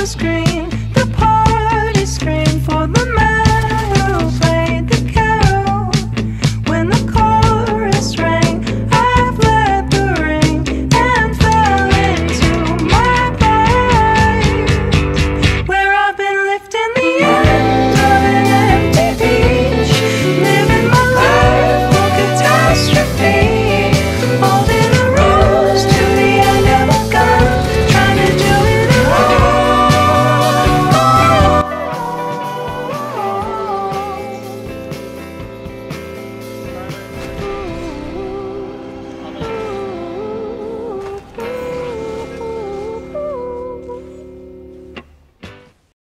the screen.